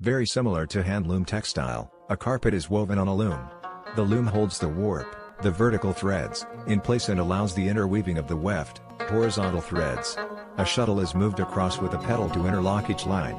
Very similar to hand-loom textile, a carpet is woven on a loom. The loom holds the warp, the vertical threads, in place and allows the interweaving of the weft, horizontal threads. A shuttle is moved across with a pedal to interlock each line.